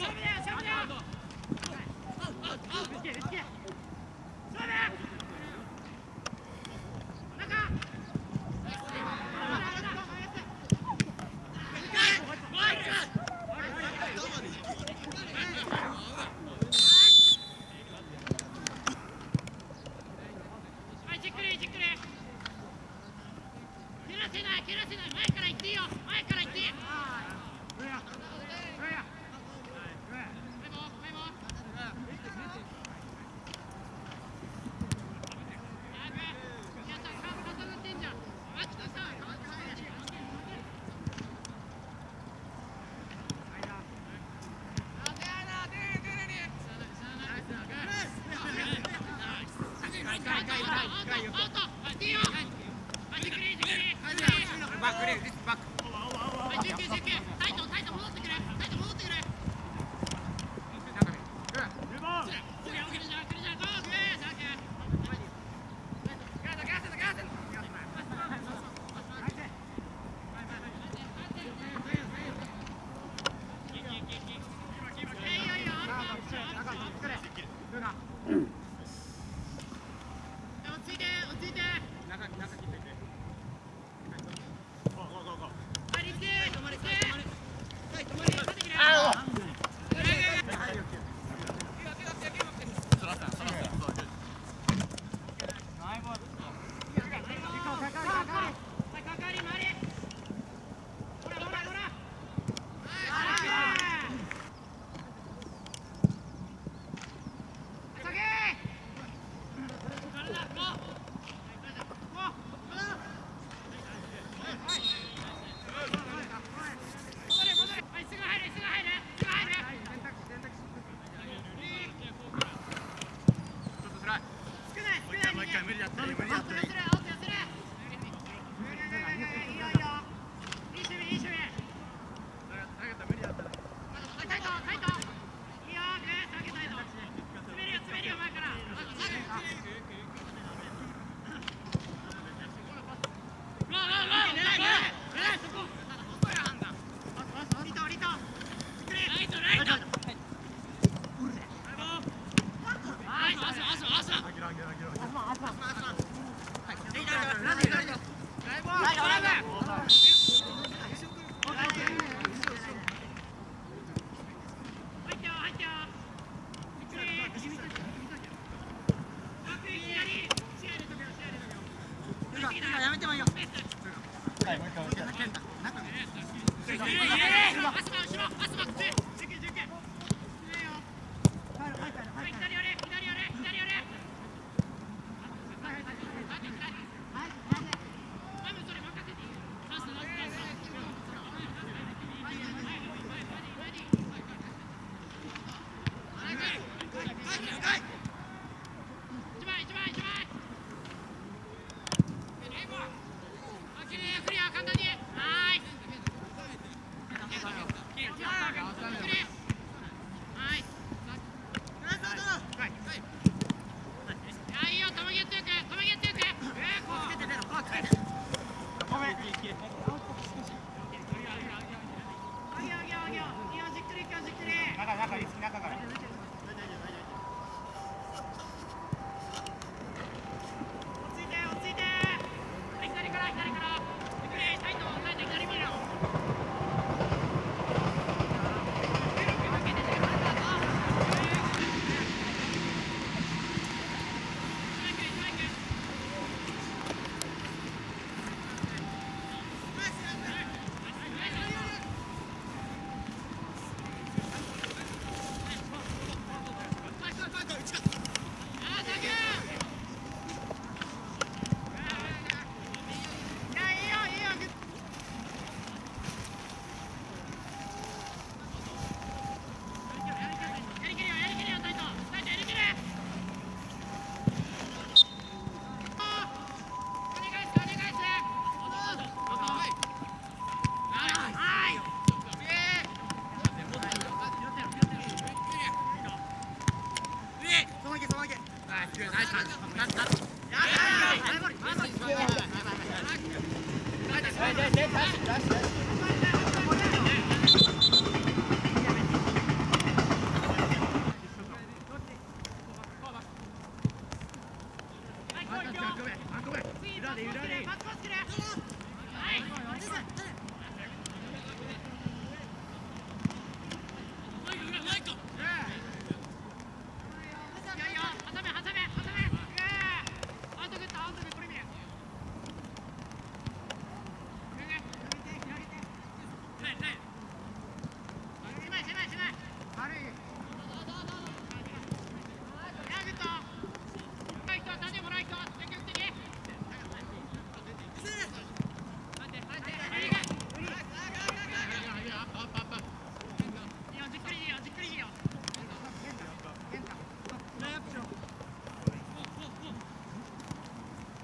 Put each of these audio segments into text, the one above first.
听不见听不见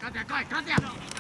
ちょっとちょっと。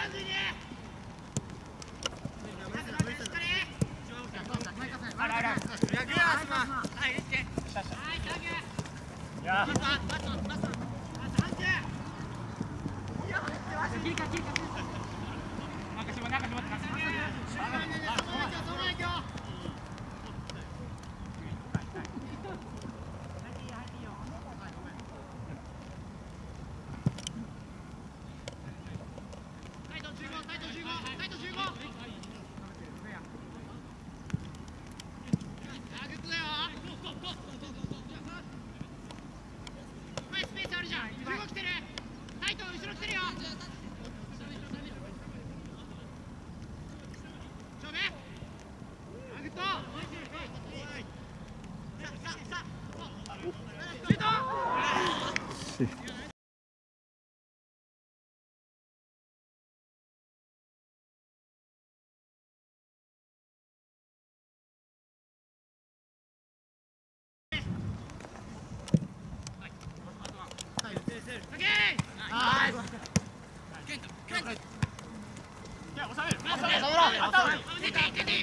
見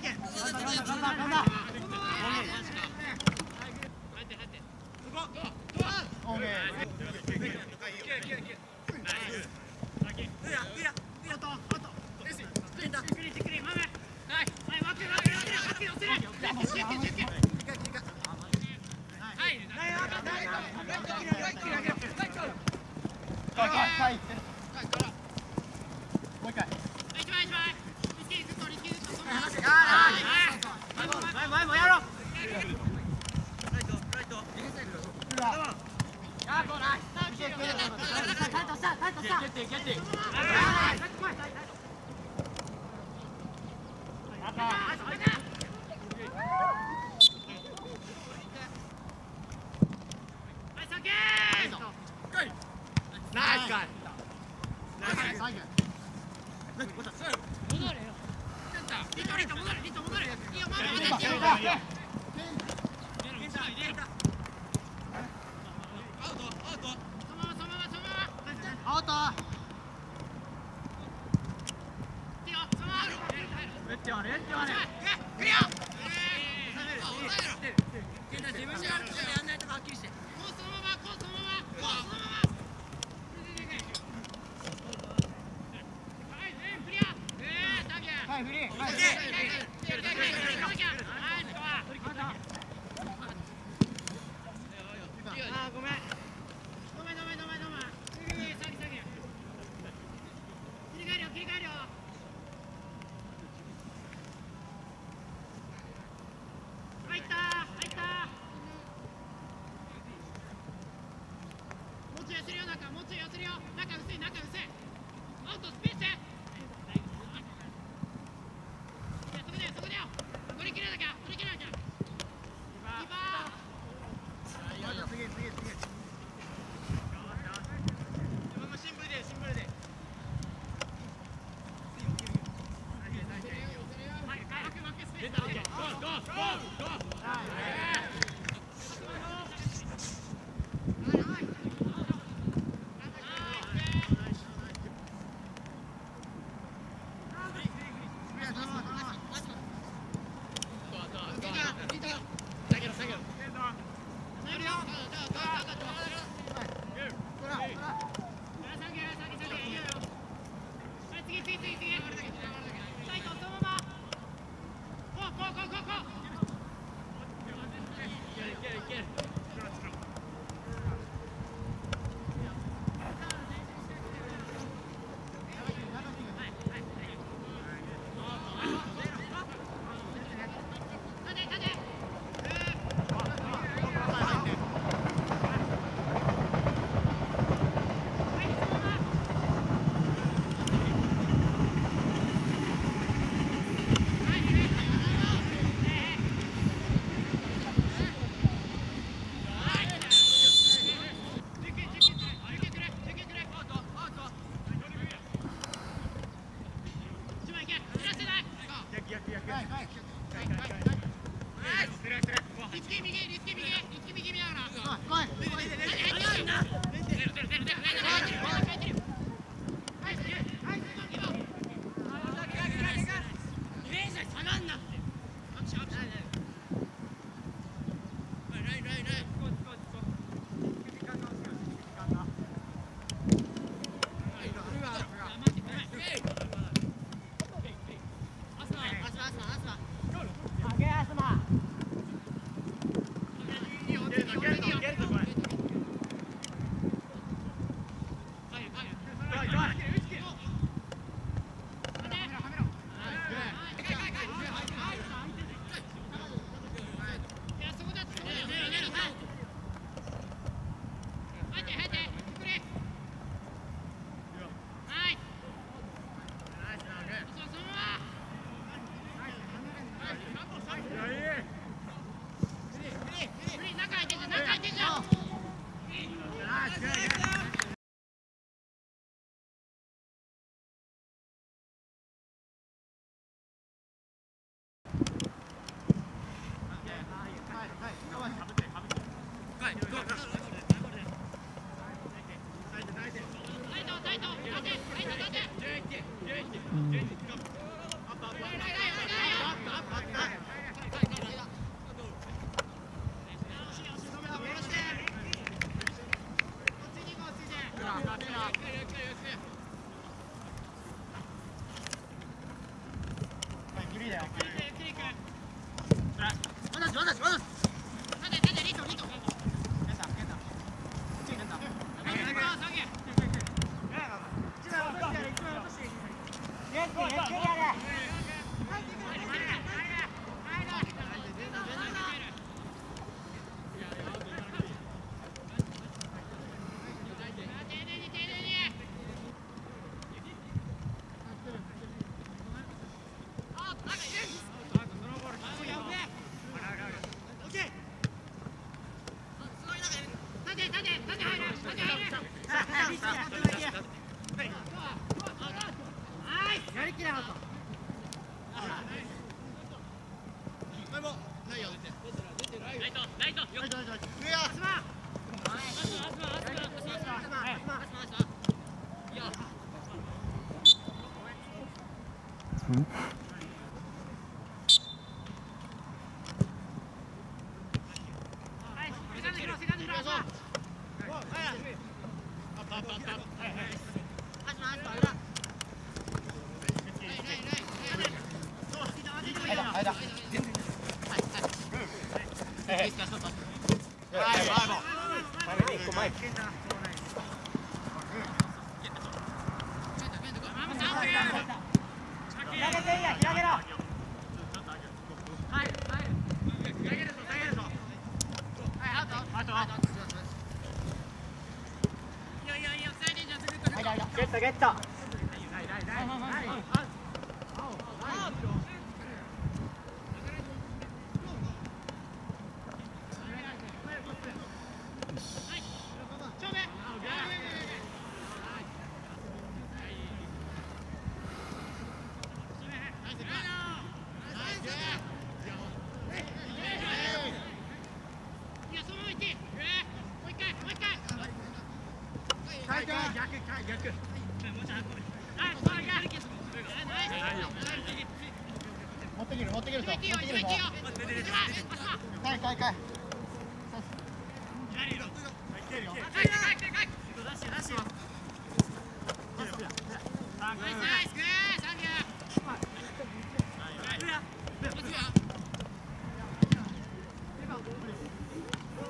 頑張頑張頑張れせ中薄い中薄い。おっとスピース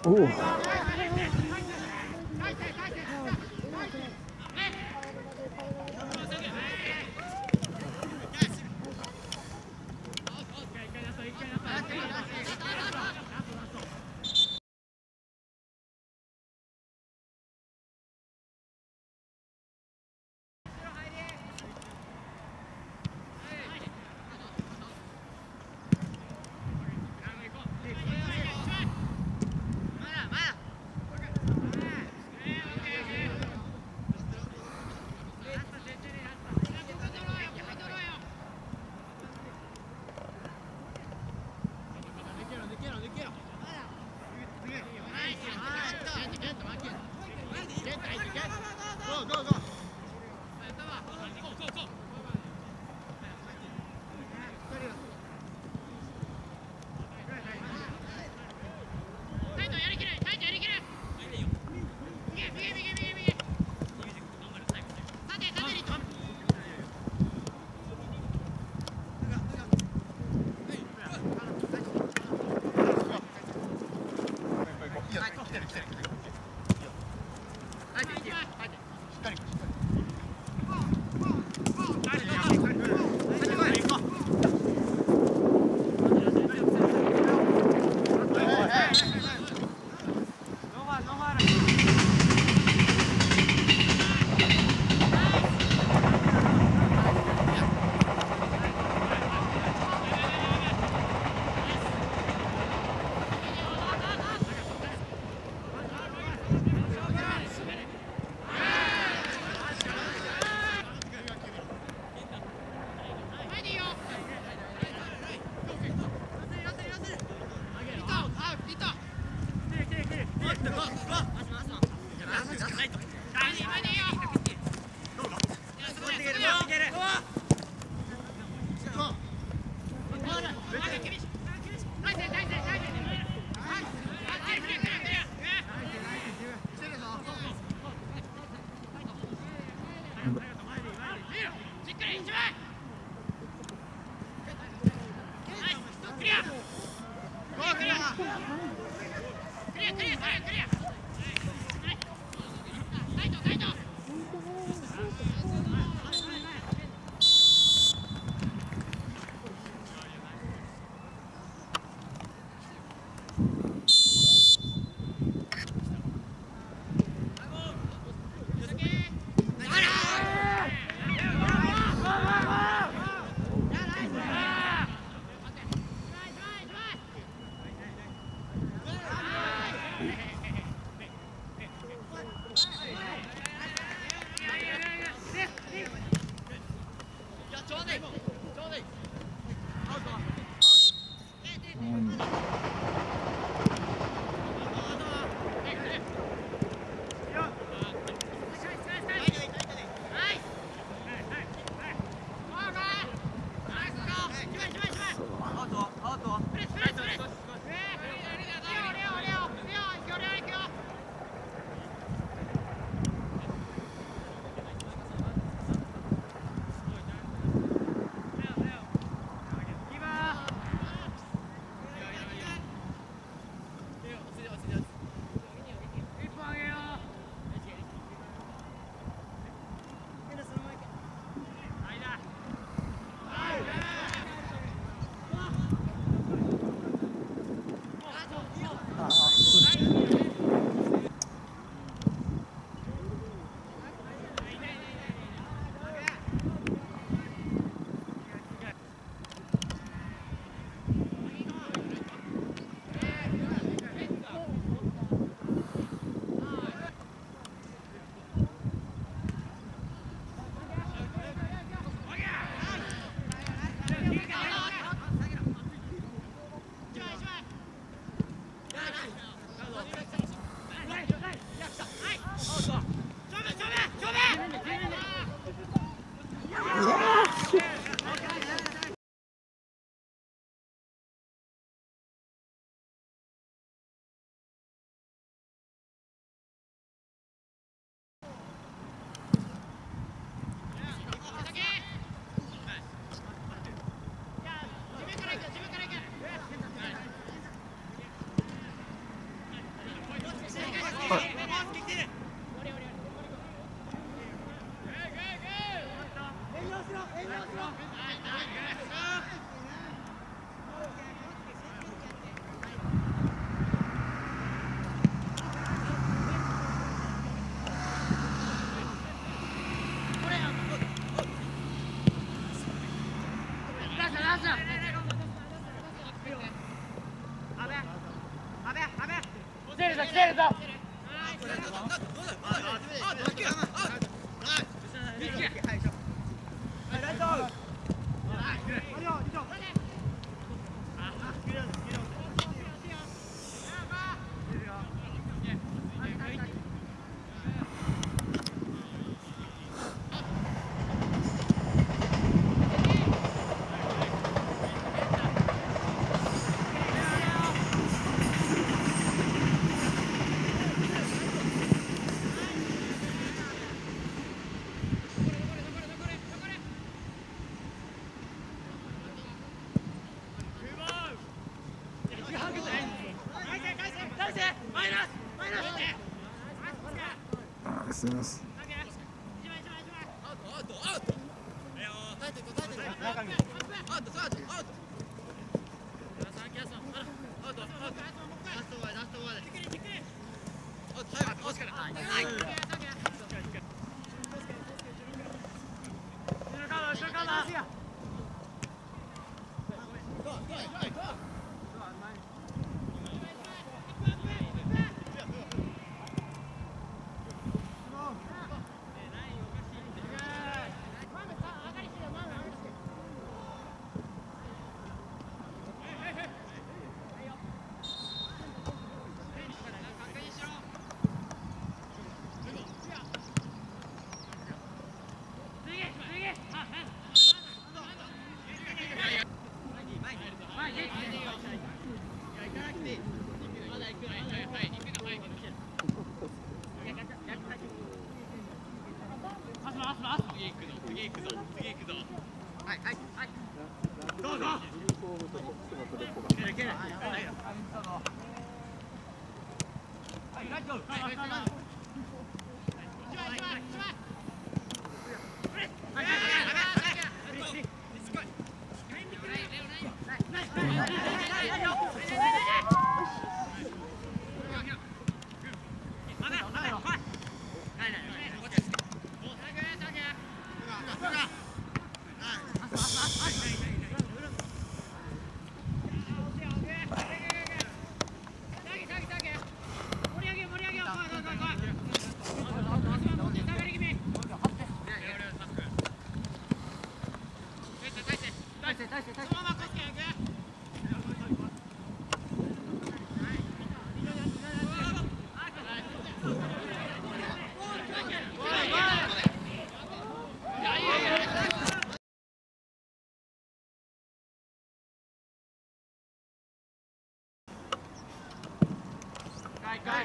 お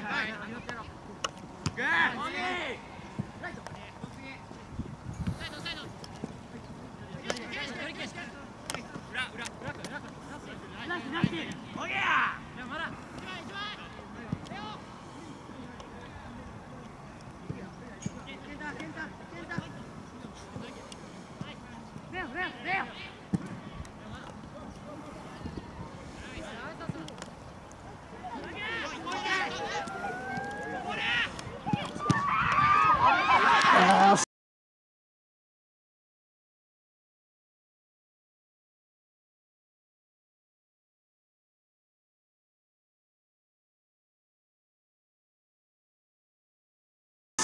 hi. hi.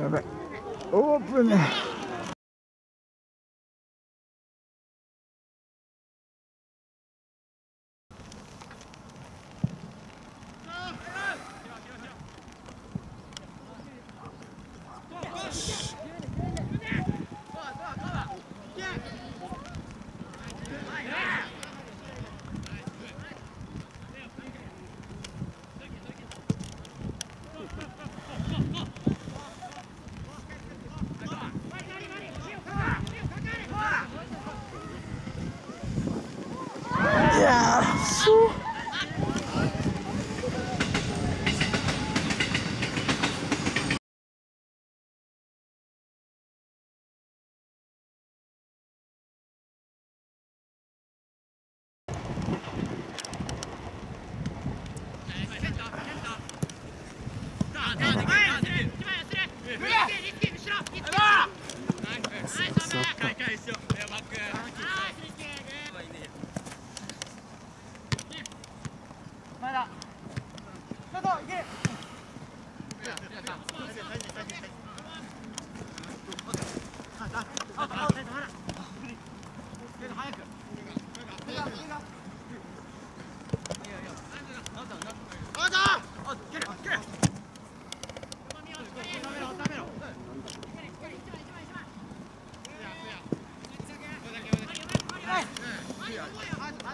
やばい。オープンね。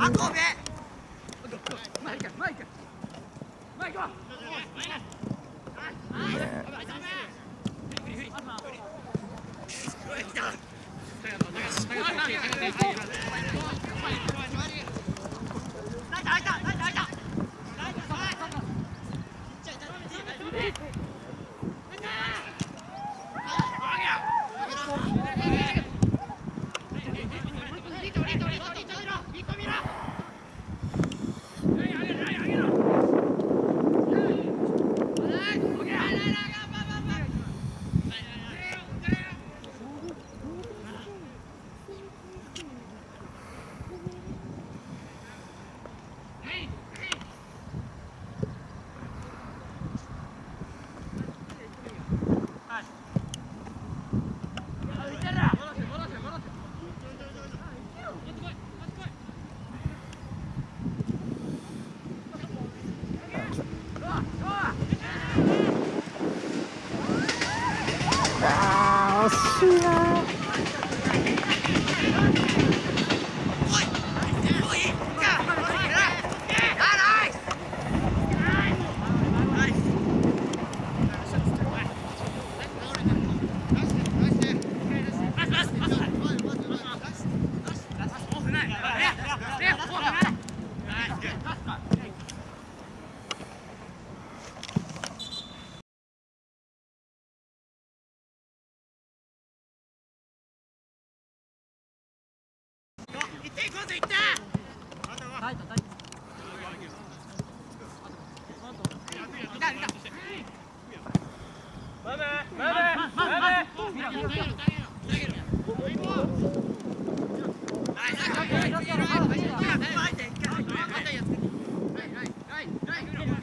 あはいはいはいはい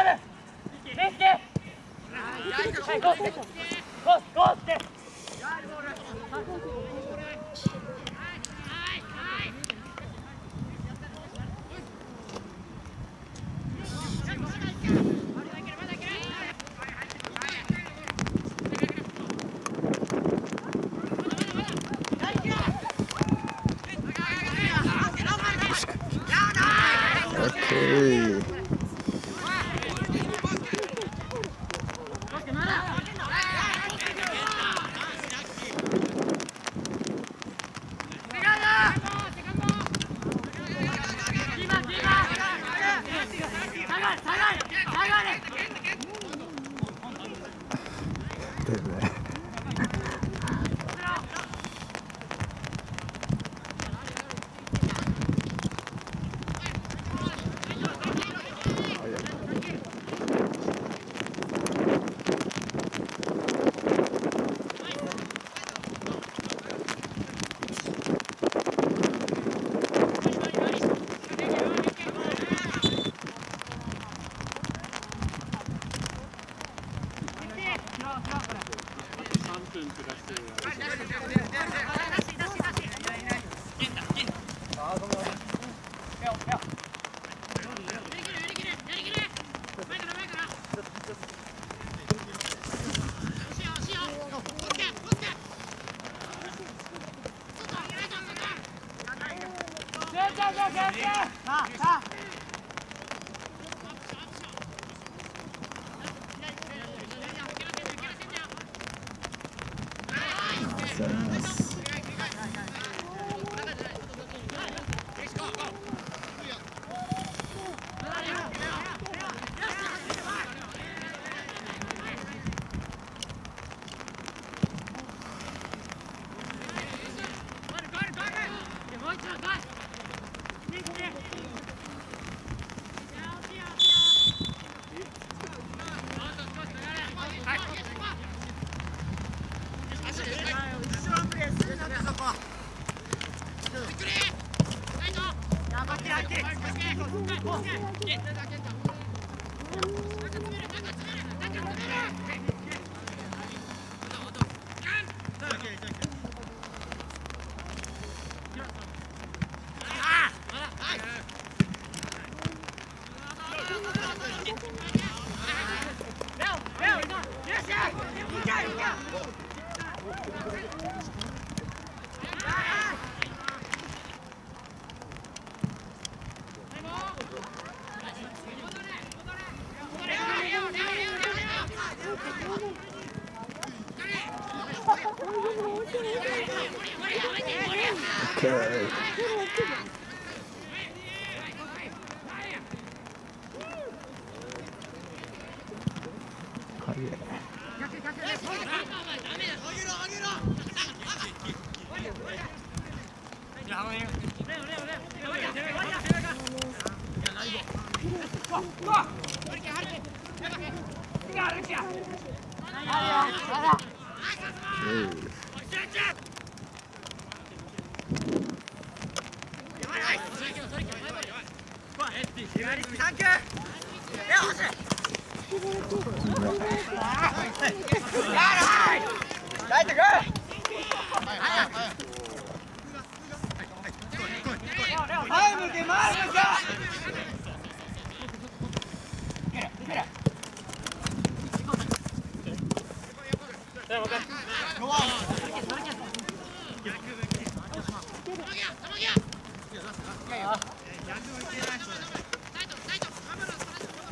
オ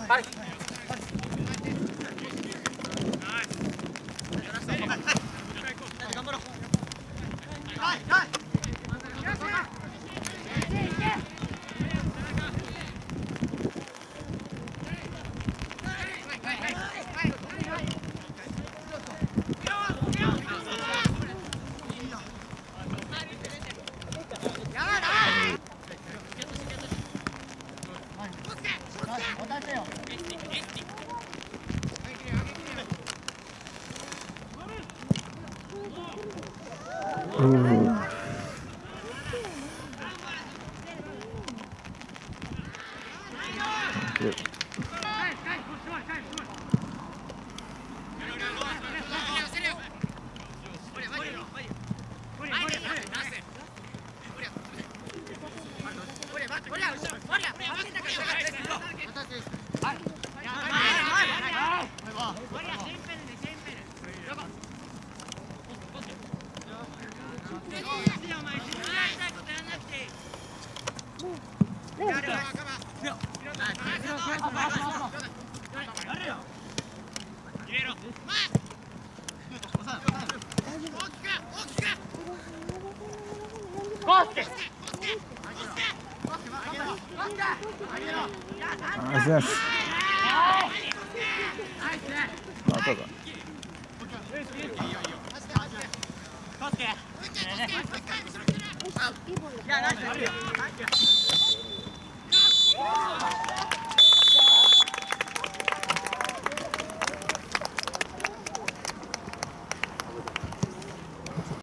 はい。